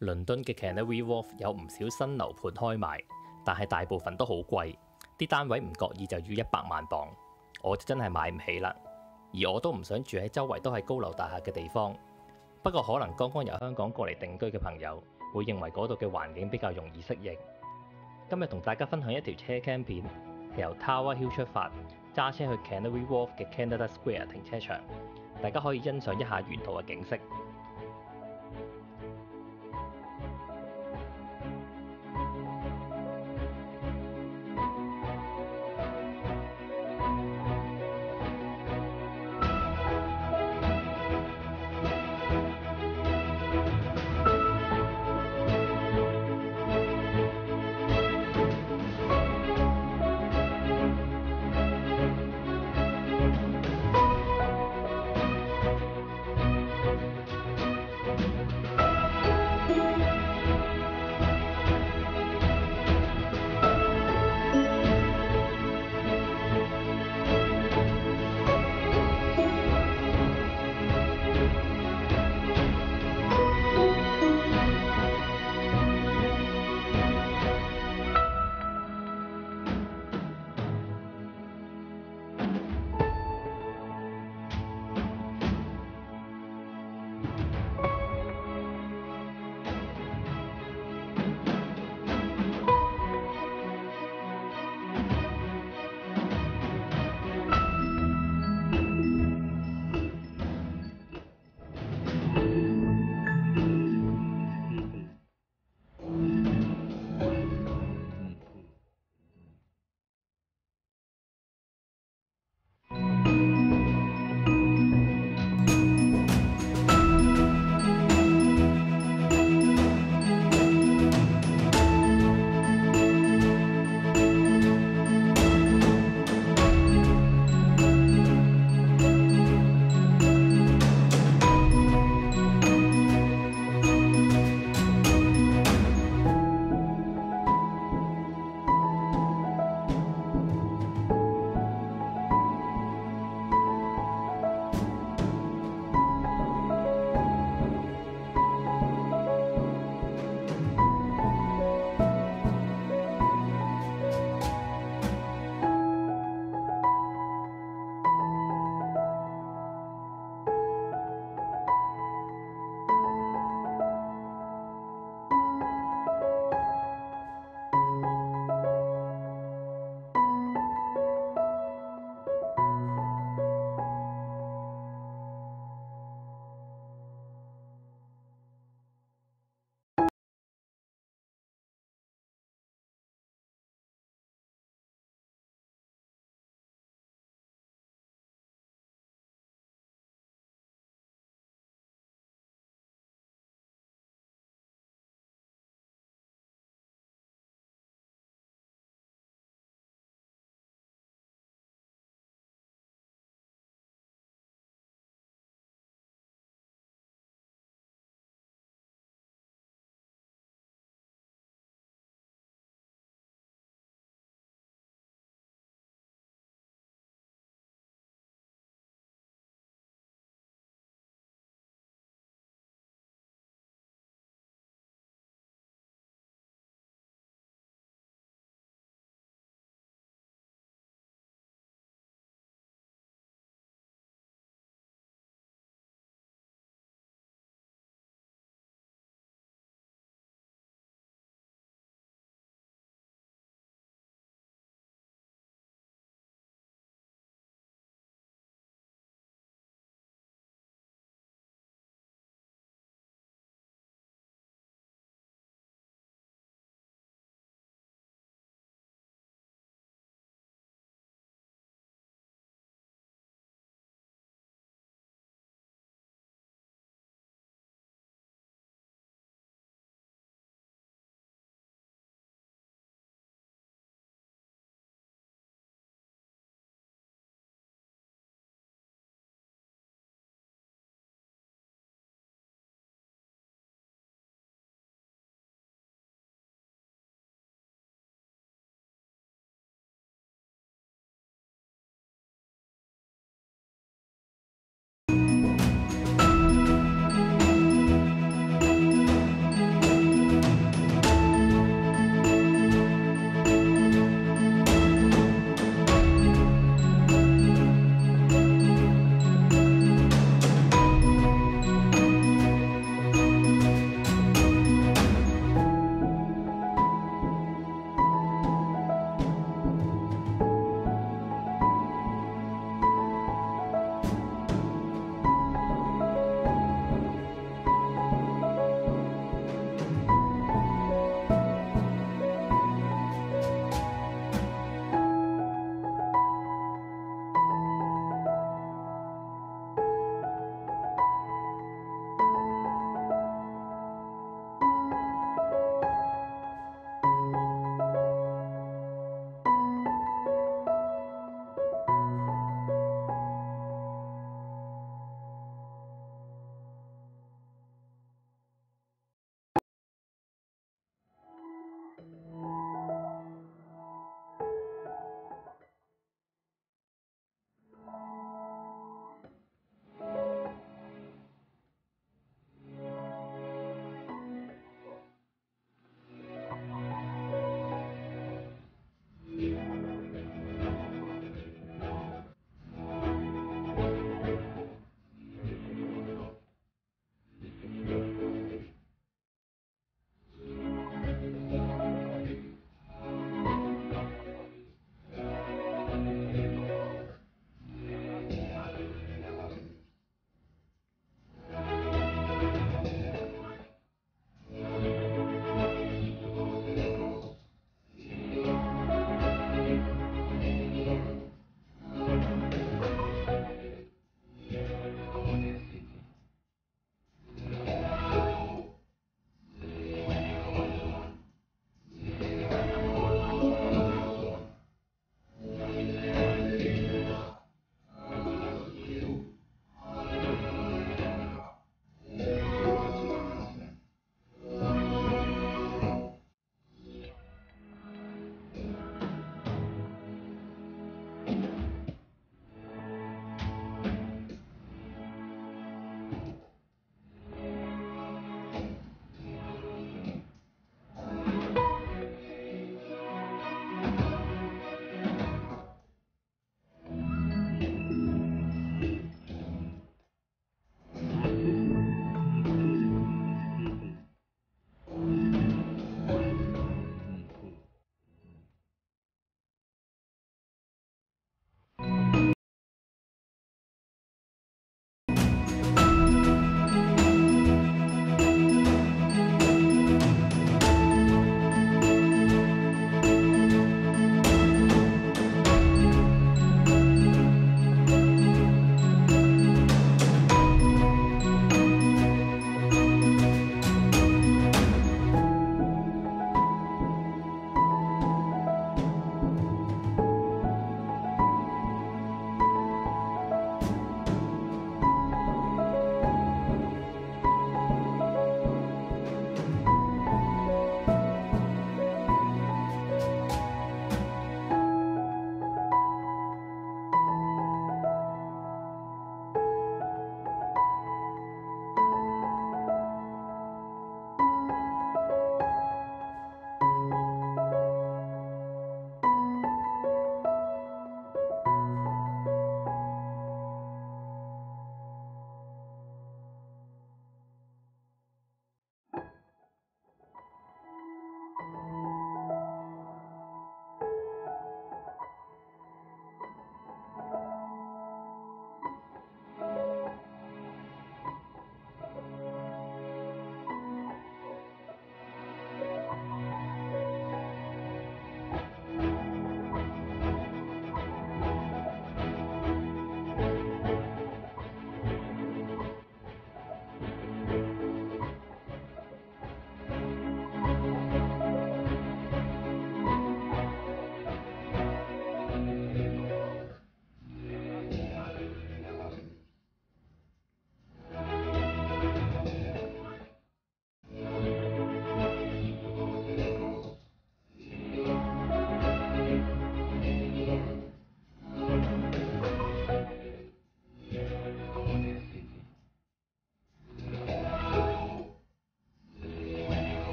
倫敦嘅 Canary Wharf 有唔少新樓盤開賣，但係大部分都好貴，啲單位唔覺意就要一百萬磅，我就真係買唔起啦。而我都唔想住喺周圍都係高樓大廈嘅地方。不過可能剛剛由香港過嚟定居嘅朋友會認為嗰度嘅環境比較容易適應。今日同大家分享一條車 cam 片，係由 Tower Hill 出發，揸車去 Canary Wharf 嘅 Canada Square 停車場，大家可以欣賞一下沿途嘅景色。